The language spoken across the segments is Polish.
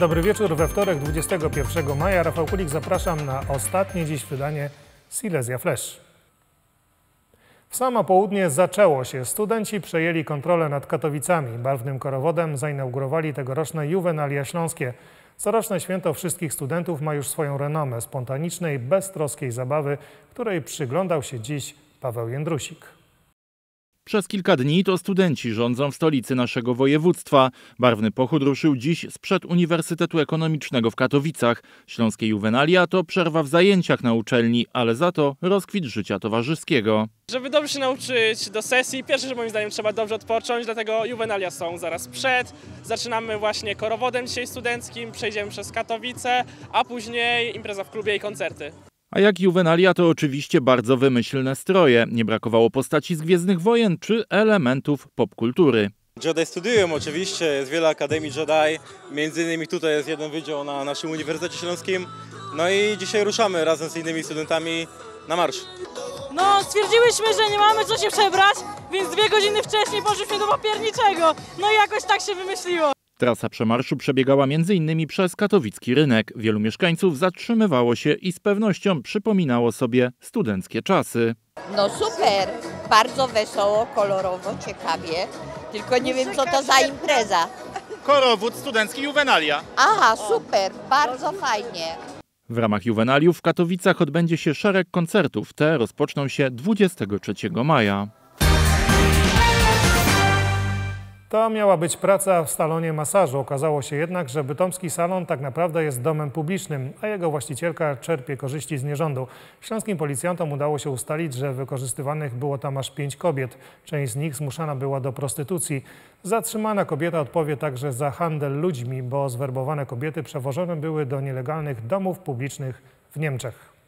Dobry wieczór. We wtorek 21 maja Rafał Kulik zapraszam na ostatnie dziś wydanie Silesia Flash. W samo południe zaczęło się. Studenci przejęli kontrolę nad Katowicami. Barwnym korowodem zainaugurowali tegoroczne Juwenalia Śląskie. Coroczne święto wszystkich studentów ma już swoją renomę spontanicznej, beztroskiej zabawy, której przyglądał się dziś Paweł Jędrusik. Przez kilka dni to studenci rządzą w stolicy naszego województwa. Barwny pochód ruszył dziś sprzed Uniwersytetu Ekonomicznego w Katowicach. Śląskie juwenalia to przerwa w zajęciach na uczelni, ale za to rozkwit życia towarzyskiego. Żeby dobrze się nauczyć do sesji, pierwsze, że moim zdaniem trzeba dobrze odpocząć, dlatego juwenalia są zaraz przed. Zaczynamy właśnie korowodem dzisiaj studenckim, przejdziemy przez Katowice, a później impreza w klubie i koncerty. A jak juwenalia to oczywiście bardzo wymyślne stroje. Nie brakowało postaci z Gwiezdnych Wojen czy elementów popkultury. Jedi studiują oczywiście, jest wiele akademii Jedi, między innymi tutaj jest jeden wydział na naszym Uniwersytecie Śląskim. No i dzisiaj ruszamy razem z innymi studentami na marsz. No, stwierdziłyśmy, że nie mamy co się przebrać, więc dwie godziny wcześniej poszliśmy do papierniczego. No i jakoś tak się wymyśliło. Trasa przemarszu przebiegała m.in. przez katowicki rynek. Wielu mieszkańców zatrzymywało się i z pewnością przypominało sobie studenckie czasy. No super, bardzo wesoło, kolorowo, ciekawie. Tylko nie wiem, co to za impreza. Korowód studencki Juvenalia. Aha, super, bardzo fajnie. W ramach juwenaliów w Katowicach odbędzie się szereg koncertów. Te rozpoczną się 23 maja. To miała być praca w salonie masażu. Okazało się jednak, że bytomski salon tak naprawdę jest domem publicznym, a jego właścicielka czerpie korzyści z nierządu. Śląskim policjantom udało się ustalić, że wykorzystywanych było tam aż pięć kobiet. Część z nich zmuszana była do prostytucji. Zatrzymana kobieta odpowie także za handel ludźmi, bo zwerbowane kobiety przewożone były do nielegalnych domów publicznych w Niemczech.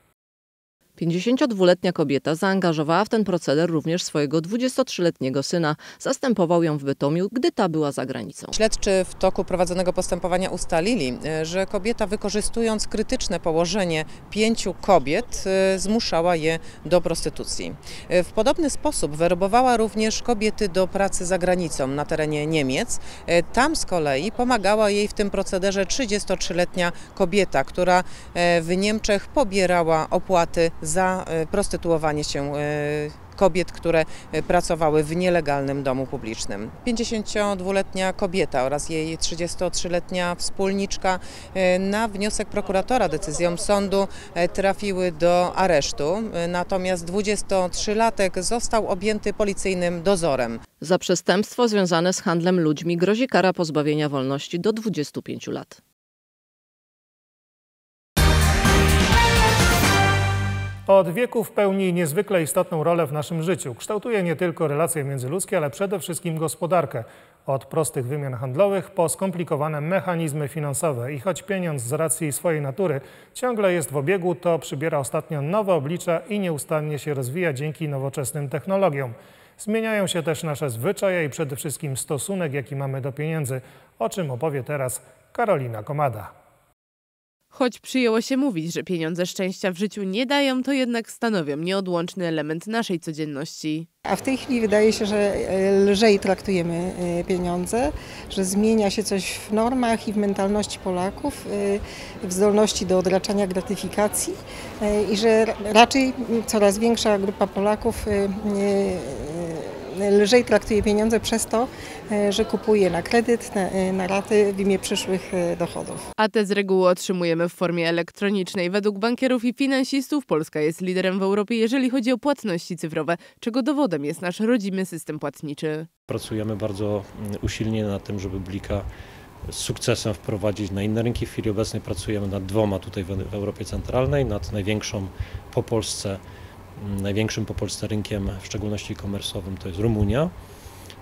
52-letnia kobieta zaangażowała w ten proceder również swojego 23-letniego syna. Zastępował ją w Bytomiu, gdy ta była za granicą. Śledczy w toku prowadzonego postępowania ustalili, że kobieta wykorzystując krytyczne położenie pięciu kobiet e, zmuszała je do prostytucji. E, w podobny sposób werbowała również kobiety do pracy za granicą na terenie Niemiec. Tam z kolei pomagała jej w tym procederze 33-letnia kobieta, która w Niemczech pobierała opłaty za e, prostytuowanie się e, kobiet, które e, pracowały w nielegalnym domu publicznym. 52-letnia kobieta oraz jej 33-letnia wspólniczka na wniosek prokuratora decyzją sądu trafiły do aresztu, natomiast 23-latek został objęty policyjnym dozorem. Za przestępstwo związane z handlem ludźmi grozi kara pozbawienia wolności do 25 lat. Od wieków pełni niezwykle istotną rolę w naszym życiu. Kształtuje nie tylko relacje międzyludzkie, ale przede wszystkim gospodarkę. Od prostych wymian handlowych po skomplikowane mechanizmy finansowe. I choć pieniądz z racji swojej natury ciągle jest w obiegu, to przybiera ostatnio nowe oblicza i nieustannie się rozwija dzięki nowoczesnym technologiom. Zmieniają się też nasze zwyczaje i przede wszystkim stosunek, jaki mamy do pieniędzy, o czym opowie teraz Karolina Komada. Choć przyjęło się mówić, że pieniądze szczęścia w życiu nie dają, to jednak stanowią nieodłączny element naszej codzienności. A w tej chwili wydaje się, że e, lżej traktujemy e, pieniądze, że zmienia się coś w normach i w mentalności Polaków, e, w zdolności do odraczania gratyfikacji i że raczej coraz większa grupa Polaków lżej traktuje pieniądze przez to, e, że kupuje na kredyt, na, e, na raty w imię przyszłych e, dochodów. A te z reguły otrzymujemy w formie elektronicznej. Według bankierów i finansistów Polska jest liderem w Europie, jeżeli chodzi o płatności cyfrowe, czego dowodem jest nasz rodzimy system płatniczy. Pracujemy bardzo mm, usilnie na tym, żeby Blika z sukcesem wprowadzić na inne rynki. W chwili obecnej pracujemy nad dwoma tutaj w Europie Centralnej, nad największą po Polsce Największym po Polsce rynkiem, w szczególności komersowym, to jest Rumunia.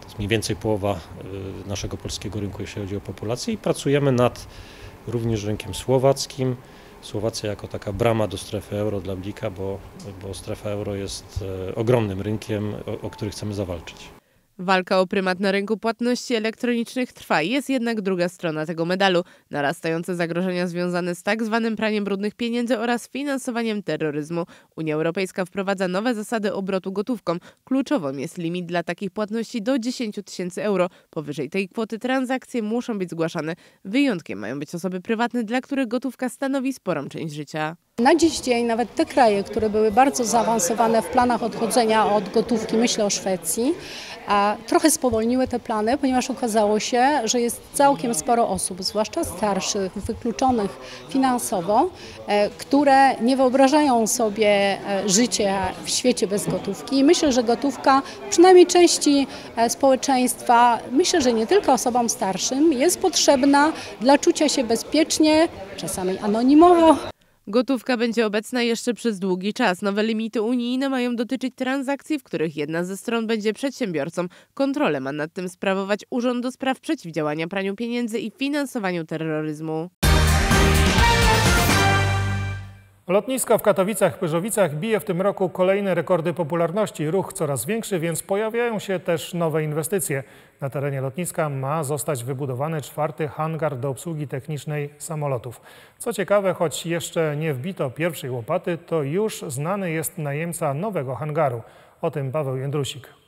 To jest mniej więcej połowa y, naszego polskiego rynku, jeśli chodzi o populację. I pracujemy nad również rynkiem słowackim. Słowacja jako taka brama do strefy euro dla Blika, bo, bo strefa euro jest e, ogromnym rynkiem, o, o który chcemy zawalczyć. Walka o prymat na rynku płatności elektronicznych trwa. Jest jednak druga strona tego medalu. Narastające zagrożenia związane z tak zwanym praniem brudnych pieniędzy oraz finansowaniem terroryzmu. Unia Europejska wprowadza nowe zasady obrotu gotówką. Kluczową jest limit dla takich płatności do 10 tysięcy euro. Powyżej tej kwoty transakcje muszą być zgłaszane. Wyjątkiem mają być osoby prywatne, dla których gotówka stanowi sporą część życia. Na dziś dzień nawet te kraje, które były bardzo zaawansowane w planach odchodzenia od gotówki, myślę o Szwecji, trochę spowolniły te plany, ponieważ okazało się, że jest całkiem sporo osób, zwłaszcza starszych, wykluczonych finansowo, e, które nie wyobrażają sobie e, życia w świecie bez gotówki. I myślę, że gotówka, przynajmniej części e, społeczeństwa, myślę, że nie tylko osobom starszym, jest potrzebna dla czucia się bezpiecznie, czasami anonimowo. Gotówka będzie obecna jeszcze przez długi czas. Nowe limity unijne mają dotyczyć transakcji, w których jedna ze stron będzie przedsiębiorcą. Kontrolę ma nad tym sprawować Urząd do Spraw Przeciwdziałania Praniu Pieniędzy i Finansowaniu Terroryzmu. Lotnisko w Katowicach-Pyrzowicach bije w tym roku kolejne rekordy popularności. Ruch coraz większy, więc pojawiają się też nowe inwestycje. Na terenie lotniska ma zostać wybudowany czwarty hangar do obsługi technicznej samolotów. Co ciekawe, choć jeszcze nie wbito pierwszej łopaty, to już znany jest najemca nowego hangaru. O tym Paweł Jędrusik.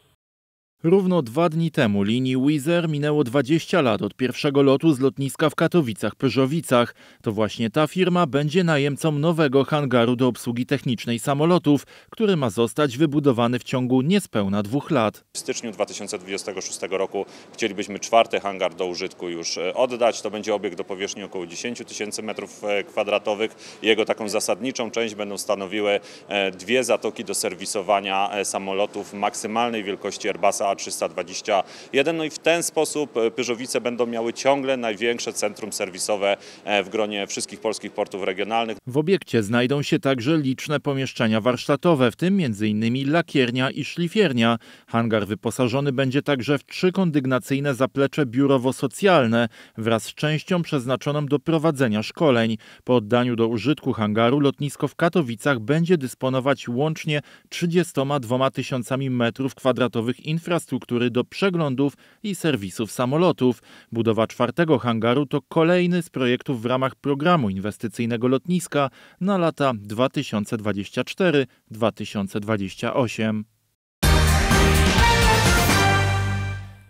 Równo dwa dni temu linii Wizer minęło 20 lat od pierwszego lotu z lotniska w Katowicach-Pyrzowicach. To właśnie ta firma będzie najemcą nowego hangaru do obsługi technicznej samolotów, który ma zostać wybudowany w ciągu niespełna dwóch lat. W styczniu 2026 roku chcielibyśmy czwarty hangar do użytku już e, oddać. To będzie obiekt do powierzchni około 10 tysięcy metrów e, kwadratowych. Jego taką zasadniczą część będą stanowiły e, dwie zatoki do serwisowania samolotów maksymalnej wielkości Airbusa a321. No i w ten sposób e, Pyżowice będą miały ciągle największe centrum serwisowe e, w gronie wszystkich polskich portów regionalnych. W obiekcie znajdą się także liczne pomieszczenia warsztatowe, w tym m.in. lakiernia i szlifiernia. Hangar wyposażony będzie także w trzy kondygnacyjne zaplecze biurowo-socjalne wraz z częścią przeznaczoną do prowadzenia szkoleń. Po oddaniu do użytku hangaru lotnisko w Katowicach będzie dysponować łącznie 32 tysiącami metrów kwadratowych infrastruktury infrastruktury do przeglądów i serwisów samolotów. Budowa czwartego hangaru to kolejny z projektów w ramach programu inwestycyjnego lotniska na lata 2024-2028.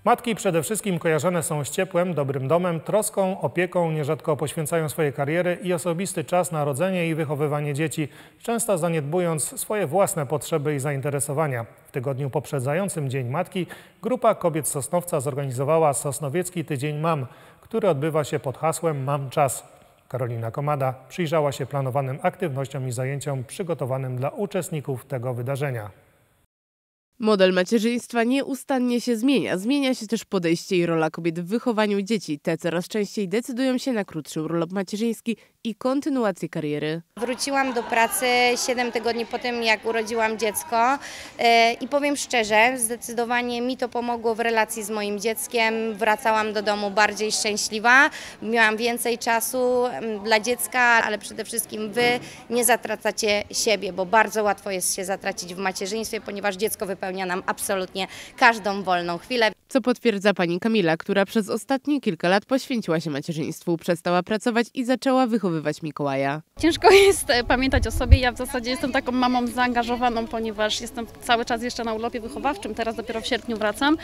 Matki przede wszystkim kojarzone są z ciepłem, dobrym domem, troską, opieką, nierzadko poświęcają swoje kariery i osobisty czas na rodzenie i wychowywanie dzieci, często zaniedbując swoje własne potrzeby i zainteresowania. W tygodniu poprzedzającym Dzień Matki grupa kobiet Sosnowca zorganizowała Sosnowiecki Tydzień Mam, który odbywa się pod hasłem Mam Czas. Karolina Komada przyjrzała się planowanym aktywnościom i zajęciom przygotowanym dla uczestników tego wydarzenia. Model macierzyństwa nieustannie się zmienia. Zmienia się też podejście i rola kobiet w wychowaniu dzieci. Te coraz częściej decydują się na krótszy urlop macierzyński i kontynuację kariery. Wróciłam do pracy 7 tygodni po tym, jak urodziłam dziecko e, i powiem szczerze, zdecydowanie mi to pomogło w relacji z moim dzieckiem. Wracałam do domu bardziej szczęśliwa, miałam więcej czasu dla dziecka, ale przede wszystkim Wy nie zatracacie siebie, bo bardzo łatwo jest się zatracić w macierzyństwie, ponieważ dziecko wypełnia nam absolutnie każdą wolną chwilę. Co potwierdza pani Kamila, która przez ostatnie kilka lat poświęciła się macierzyństwu, przestała pracować i zaczęła wychowywać Mikołaja. Ciężko jest e, pamiętać o sobie. Ja w zasadzie jestem taką mamą zaangażowaną, ponieważ jestem cały czas jeszcze na urlopie wychowawczym, teraz dopiero w sierpniu wracam.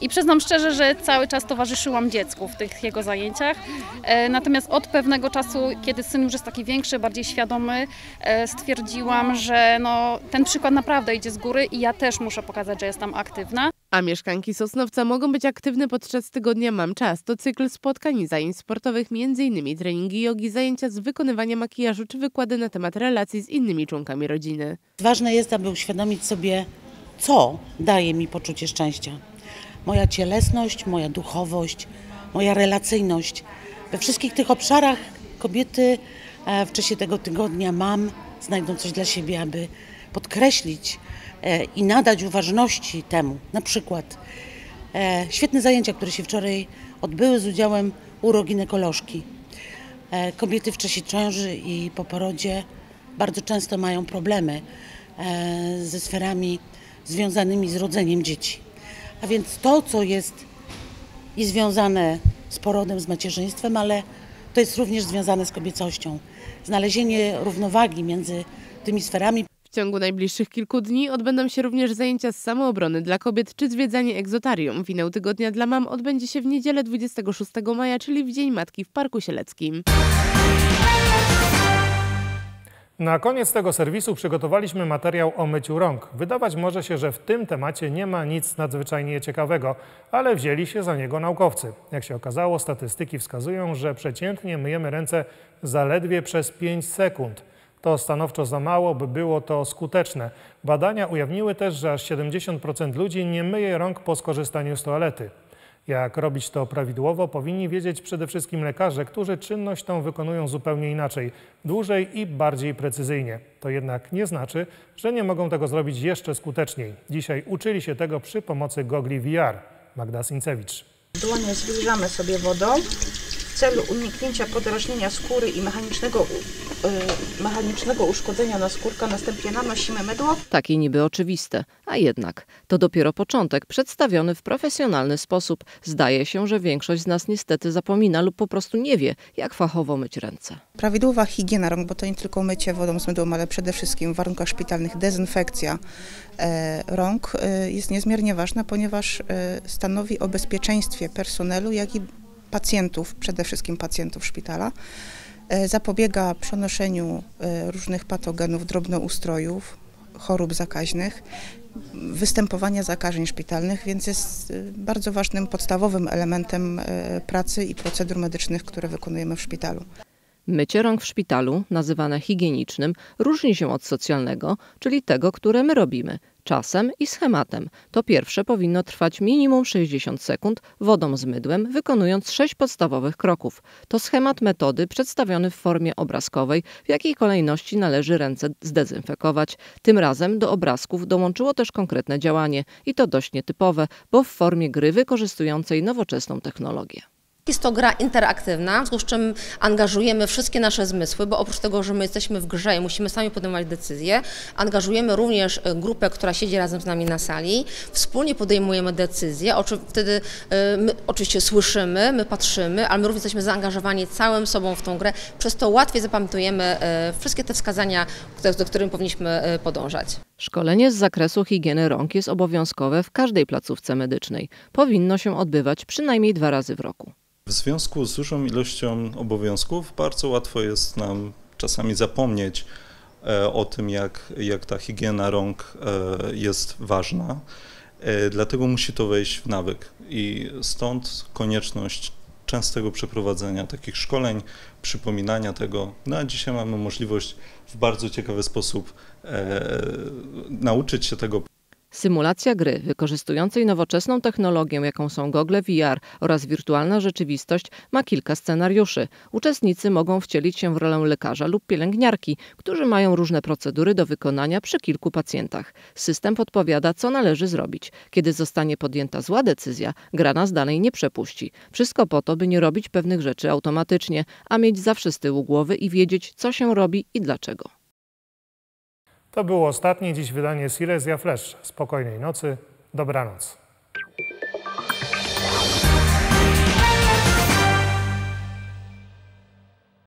I przyznam szczerze, że cały czas towarzyszyłam dziecku w tych jego zajęciach. E, natomiast od pewnego czasu, kiedy syn już jest taki większy, bardziej świadomy, e, stwierdziłam, że no, ten przykład naprawdę idzie z góry i ja też muszę pokazać, że jestem aktywna. A mieszkanki Sosnowca mogą być aktywne podczas tygodnia Mam Czas. To cykl spotkań i zajęć sportowych, m.in. treningi jogi, zajęcia z wykonywania makijażu czy wykłady na temat relacji z innymi członkami rodziny. Ważne jest, aby uświadomić sobie, co daje mi poczucie szczęścia. Moja cielesność, moja duchowość, moja relacyjność. We wszystkich tych obszarach kobiety e, w czasie tego tygodnia mam, znajdą coś dla siebie, aby podkreślić i nadać uważności temu. Na przykład e, świetne zajęcia, które się wczoraj odbyły z udziałem uroginekolożki. E, kobiety w czasie ciąży i po porodzie bardzo często mają problemy ze sferami związanymi z rodzeniem dzieci. A więc to, co jest i związane z porodem, z macierzyństwem, ale to jest również związane z kobiecością. Znalezienie równowagi między tymi sferami. Ciągu najbliższych kilku dni odbędą się również zajęcia z samoobrony dla kobiet czy zwiedzanie egzotarium. Finał tygodnia dla mam odbędzie się w niedzielę 26 maja, czyli w Dzień Matki w Parku Sieleckim. Na koniec tego serwisu przygotowaliśmy materiał o myciu rąk. Wydawać może się, że w tym temacie nie ma nic nadzwyczajnie ciekawego, ale wzięli się za niego naukowcy. Jak się okazało, statystyki wskazują, że przeciętnie myjemy ręce zaledwie przez 5 sekund. To stanowczo za mało, by było to skuteczne. Badania ujawniły też, że aż 70% ludzi nie myje rąk po skorzystaniu z toalety. Jak robić to prawidłowo, powinni wiedzieć przede wszystkim lekarze, którzy czynność tą wykonują zupełnie inaczej, dłużej i bardziej precyzyjnie. To jednak nie znaczy, że nie mogą tego zrobić jeszcze skuteczniej. Dzisiaj uczyli się tego przy pomocy gogli VR. Magda Sincewicz. Dłonie zwilżamy sobie wodą celu uniknięcia podrażnienia skóry i mechanicznego, yy, mechanicznego uszkodzenia naskórka. Następnie nanosimy mydło. Takie niby oczywiste, a jednak to dopiero początek przedstawiony w profesjonalny sposób. Zdaje się, że większość z nas niestety zapomina lub po prostu nie wie, jak fachowo myć ręce. Prawidłowa higiena rąk, bo to nie tylko mycie wodą z mydłem, ale przede wszystkim w warunkach szpitalnych dezynfekcja e, rąk e, jest niezmiernie ważna, ponieważ e, stanowi o bezpieczeństwie personelu, jak i pacjentów, przede wszystkim pacjentów szpitala. E, Zapobiega przenoszeniu e, różnych patogenów, drobnoustrojów, chorób zakaźnych, występowania zakażeń szpitalnych, więc jest e, bardzo ważnym, podstawowym elementem pracy i procedur medycznych, które wykonujemy w szpitalu. Mycie rąk w szpitalu, nazywane higienicznym, różni się od socjalnego, czyli tego, które my robimy, czasem i schematem. To pierwsze powinno trwać minimum 60 sekund wodą z mydłem, wykonując sześć podstawowych kroków. To schemat metody przedstawiony w formie obrazkowej, w jakiej kolejności należy ręce zdezynfekować. Tym razem do obrazków dołączyło też konkretne działanie i to dość nietypowe, bo w formie gry wykorzystującej nowoczesną technologię. Jest to gra interaktywna, w związku z czym angażujemy wszystkie nasze zmysły, bo oprócz tego, że my jesteśmy w grze i musimy sami podejmować decyzje, angażujemy również e, grupę, która siedzi razem z nami na sali, wspólnie podejmujemy decyzje, wtedy e, my oczywiście słyszymy, my patrzymy, ale my również jesteśmy zaangażowani całym sobą w tą grę, przez to łatwiej zapamiętujemy e, wszystkie te wskazania, do których powinniśmy podążać. Szkolenie z zakresu higieny rąk jest obowiązkowe w każdej placówce medycznej. Powinno się odbywać przynajmniej dwa razy w roku. W związku z dużą ilością obowiązków bardzo łatwo jest nam czasami zapomnieć e, o tym, jak, jak ta higiena rąk e, jest ważna. E, dlatego musi to wejść w nawyk i stąd konieczność częstego przeprowadzenia takich szkoleń, przypominania tego. No a dzisiaj mamy możliwość w bardzo ciekawy sposób nauczyć się tego. Symulacja gry wykorzystującej nowoczesną technologię, jaką są gogle VR oraz wirtualna rzeczywistość, ma kilka scenariuszy. Uczestnicy mogą wcielić się w rolę lekarza lub pielęgniarki, którzy mają różne procedury do wykonania przy kilku pacjentach. System podpowiada, co należy zrobić. Kiedy zostanie podjęta zła decyzja, gra nas dalej nie przepuści. Wszystko po to, by nie robić pewnych rzeczy automatycznie, a mieć zawsze z tyłu głowy i wiedzieć, co się robi i dlaczego. To było ostatnie dziś wydanie Silesia Flash. Spokojnej nocy, dobranoc.